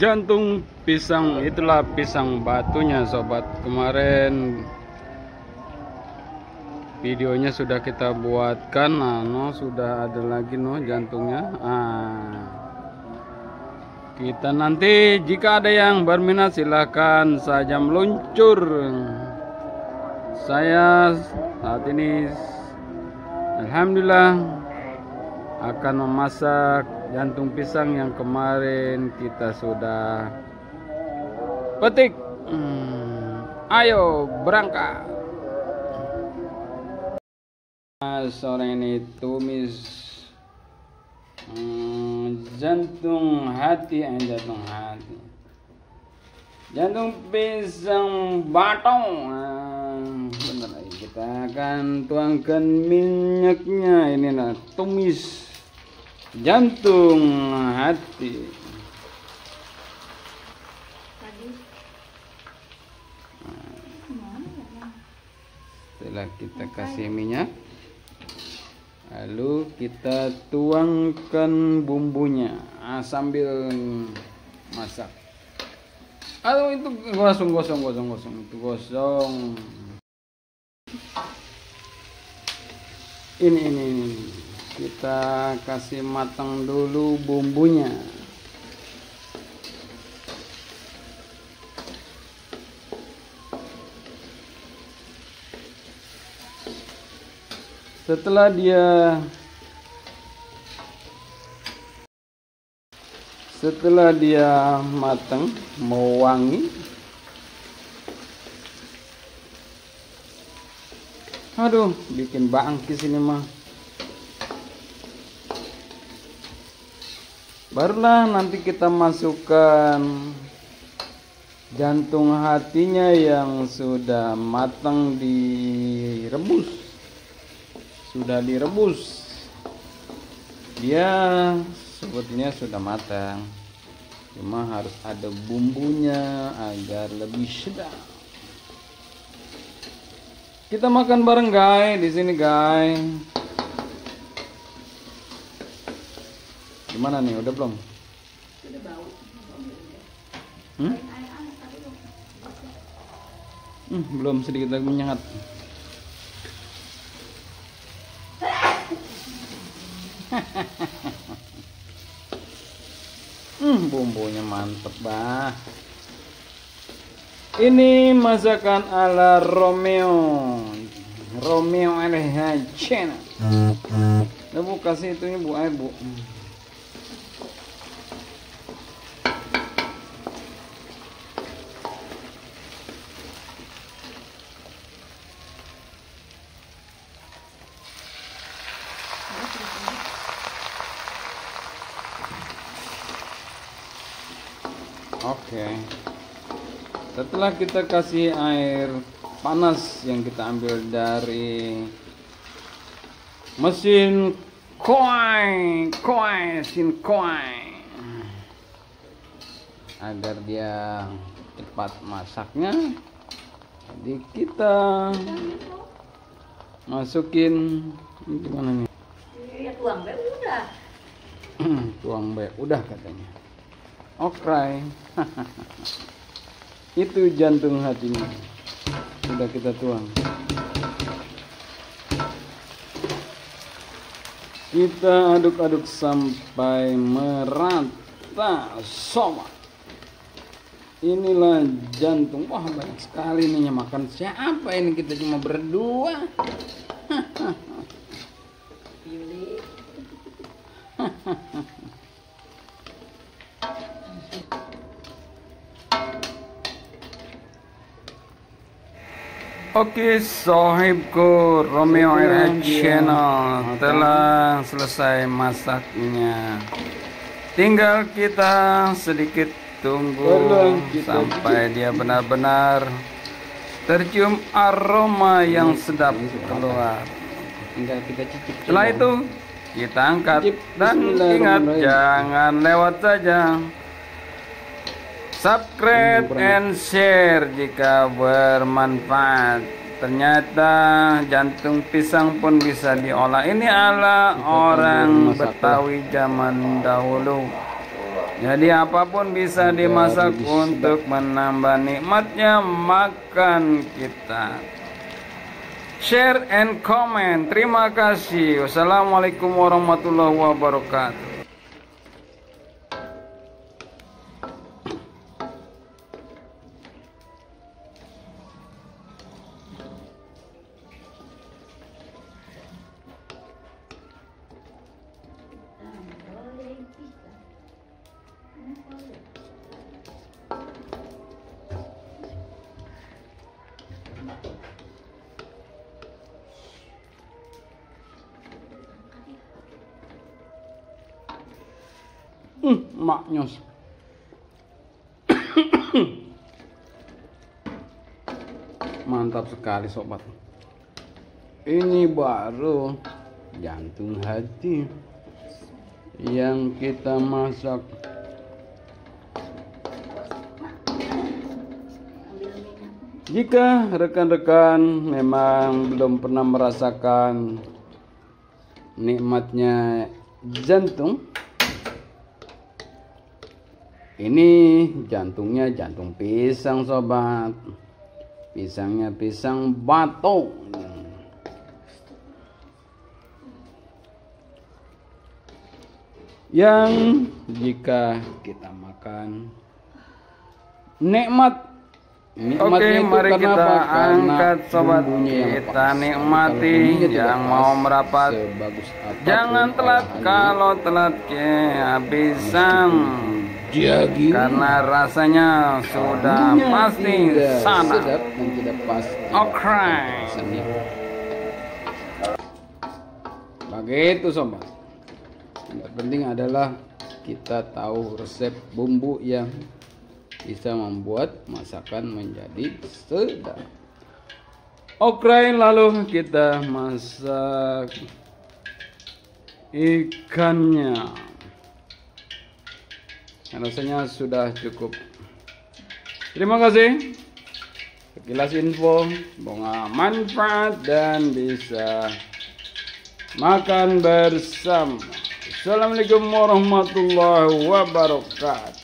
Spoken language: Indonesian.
jantung pisang itulah pisang batunya sobat. Kemarin videonya sudah kita buatkan nah no sudah ada lagi no jantungnya. Ah. Kita nanti jika ada yang berminat silahkan saja meluncur. Saya saat ini Alhamdulillah akan memasak jantung pisang yang kemarin kita sudah petik. Hmm, ayo berangkat. Sore ini tumis hmm, jantung hati eh, jantung hati. Jantung pisang batong. Nah, benar lagi kita akan tuangkan minyaknya. Ini nah tumis jantung hati. Setelah kita kasih minyak lalu kita tuangkan bumbunya. Ah, sambil masak. Aduh itu gosong gosong gosong gosong. Itu gosong. Ini ini ini kita kasih matang dulu bumbunya. Setelah dia setelah dia matang mau wangi aduh bikin bangkis ini mah barulah nanti kita masukkan jantung hatinya yang sudah matang direbus. Sudah direbus. Dia sebetulnya sudah matang. Cuma harus ada bumbunya agar lebih sedap. Kita makan bareng guys. Di sini guys gimana nih? Udah belum? Hmm? Hmm, belum sedikit lagi menyengat. Hmm, bumbunya mantep bah. Ini masakan ala Romeo. Romeo Alejandro Nah, bu kasih itunya bu air bu Oke. Setelah kita kasih air panas yang kita ambil dari mesin koi, koi, mesin koi, agar dia cepat masaknya. Jadi kita masukin ini gimana nih? Ya tuang be udah. Tuang be, udah katanya. Oke. Itu jantung hatinya. Sudah kita tuang. Kita aduk-aduk sampai merata sobat. Inilah jantung. Wah banyak sekali nih yang makan. Siapa ini kita cuma berdua. Oke, sohibku Romeo Era Channel telah selesai masaknya. Tinggal kita sedikit tunggu sampai dia benar-benar tercium aroma yang sedap keluar. tinggal kita cicip Setelah itu kita angkat dan ingat jangan lewat saja. Subscribe and share jika bermanfaat. Ternyata jantung pisang pun bisa diolah. Ini ala orang Betawi zaman dahulu. Jadi apa pun bisa dimasak untuk menambah nikmatnya makan kita. Share and comment. Terima kasih. Wassalamualaikum warahmatullahi wabarakatuh. Hmm, maknyos. Mantap sekali sobat. Ini baru jantung hati yang kita masak. Jika rekan-rekan memang belum pernah merasakan nikmatnya jantung, ini jantungnya jantung pisang sobat. Pisangnya pisang batu. Yang jika kita makan nikmat Oke, mari kita angkat sobat kita nikmati yang mau merapat. Jangan telat kalau telat kehabisan. Jagi Karena rasanya sudah pasti sana. sedap dan tidak. Rasanya. Begitu sobat. Yang terpenting adalah kita tahu resep bumbu yang bisa membuat masakan menjadi sedap. Oke, lalu kita masak ikannya. Rasanya sudah cukup. Terima kasih. Sekilas info, semoga manfaat dan bisa makan bersama. Assalamualaikum warahmatullahi wabarakatuh.